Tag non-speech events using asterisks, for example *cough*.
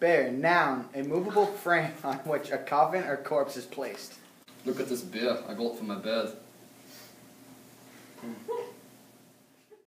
Bier, noun, a movable frame *laughs* on which a coffin or corpse is placed. Look at this bier. I got it for my bed. Hmm.